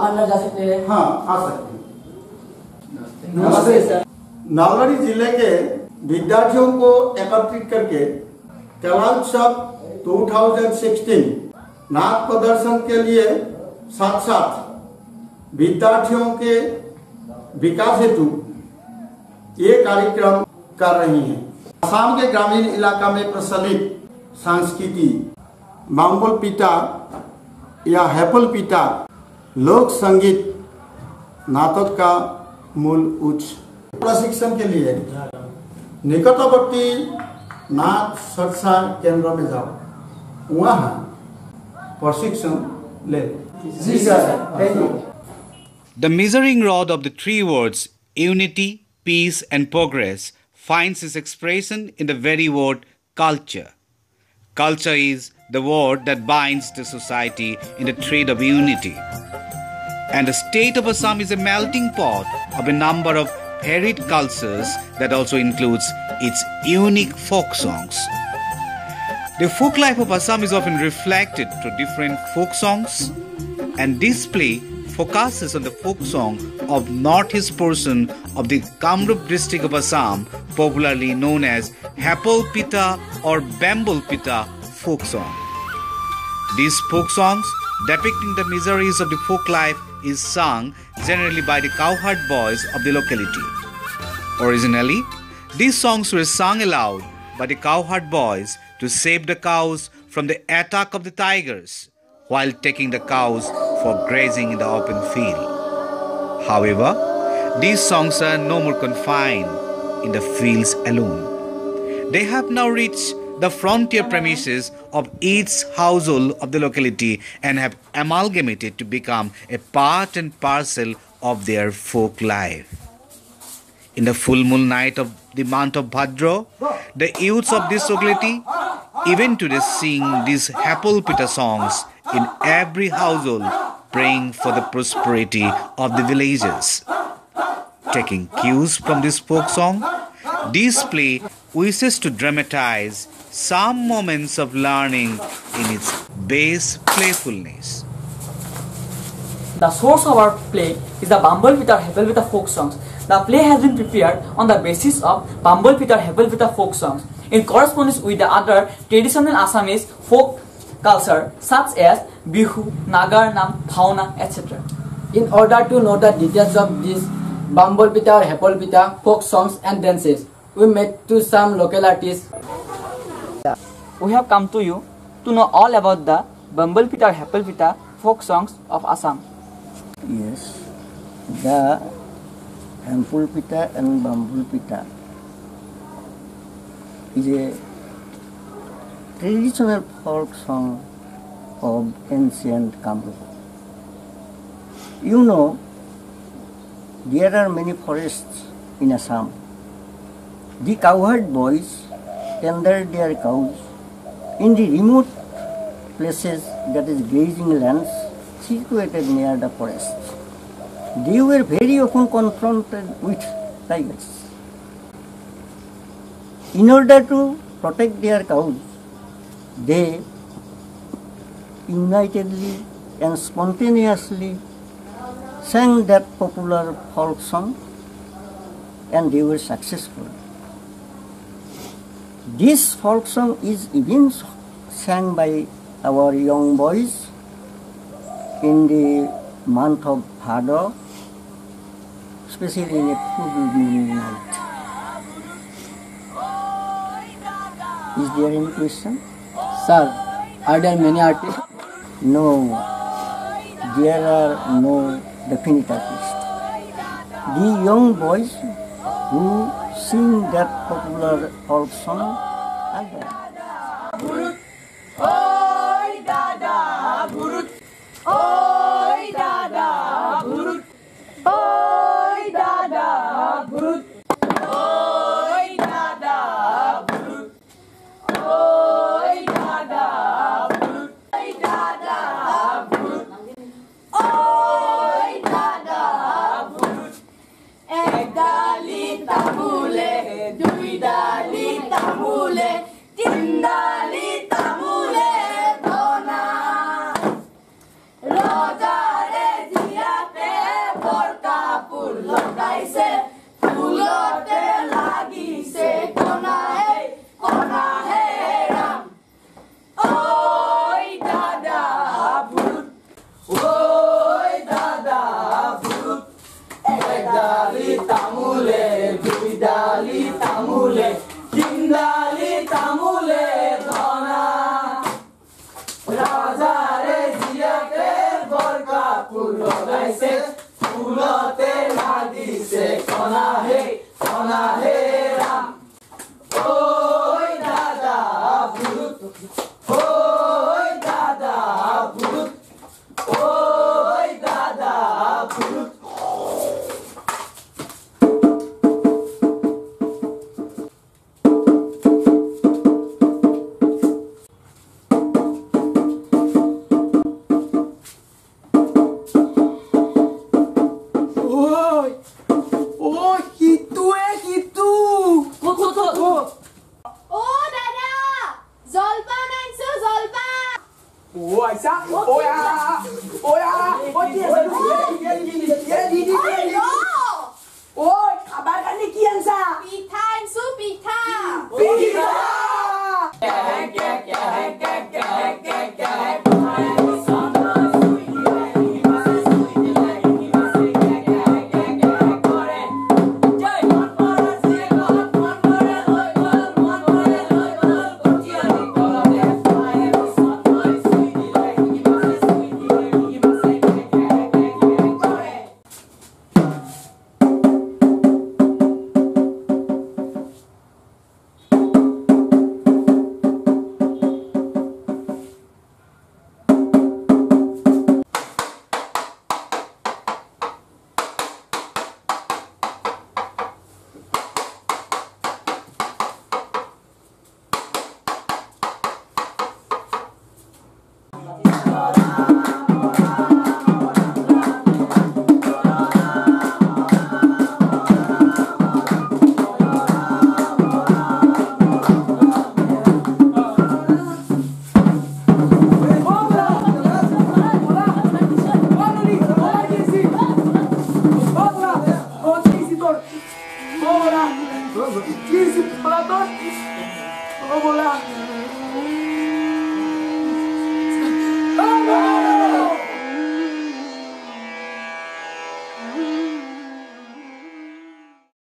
अंदर जा सकते हैं। हाँ आ सकते हैं। नमस्ते सर। नालगढ़ी ज़िले के विद्यार्थियों को एकत्रित करके कला उत्सव 2016 नाथ प्रदर्शन के लिए साथ साथ विद्यार्थियों के विकास हेतु ये कार्यक्रम कर रही हैं। आसाम के ग्रामीण इलाका में प्रचलित संस्कृति मांगोल पिता या हैपल पिता लोक संगीत नाटक का मूल उच्च प्रशिक्षण के लिए निकटवर्ती नाथ शिक्षा केंद्र में जाओ वहाँ प्रशिक्षण ले जी sir thank you The measuring rod of the three words unity, peace, and progress finds its expression in the very word culture. Culture is the word that binds the society in the thread of unity. And the state of Assam is a melting pot of a number of varied cultures that also includes its unique folk songs. The folk life of Assam is often reflected through different folk songs, and this play focuses on the folk song of northeast portion of the Kamrup district of Assam, popularly known as Hapol Pita or Bambul Pita folk song. These folk songs depicting the miseries of the folk life is sung generally by the cowherd boys of the locality. Originally, these songs were sung aloud by the cowherd boys to save the cows from the attack of the tigers while taking the cows for grazing in the open field. However, these songs are no more confined in the fields alone. They have now reached the frontier premises of each household of the locality and have amalgamated to become a part and parcel of their folk life. In the full moon night of the month of Bhadra, the youths of this locality even today sing these Hapolpita songs in every household, praying for the prosperity of the villages. Taking cues from this folk song, this play wishes to dramatize some moments of learning in its base playfulness. The source of our play is the Bumblebee Hebelvita folk songs. The play has been prepared on the basis of Bumblebee Hebelvita folk songs in correspondence with the other traditional Assamese folk culture such as Bihu, Nagar Nam, Bhauna, etc. In order to know the details of these Bumble Bambolpita or Hepolpita folk songs and dances, we met to some localities. We have come to you to know all about the Bumblebee Hebelvita folk songs of Assam. Yes, the Hampul Pita and Bambul Pita is a traditional folk song of ancient Kamrup. You know, there are many forests in Assam. The cowherd boys tender their cows in the remote places that is grazing lands situated near the forest. They were very often confronted with tigers. In order to protect their cows, they unitedly and spontaneously sang that popular folk song and they were successful. This folk song is even sang by our young boys in the month of Bhadra, especially in a full night. Is there any question? Sir, are there many artists? No, there are no definite artists. The young boys who sing that popular folk song Vamos lá.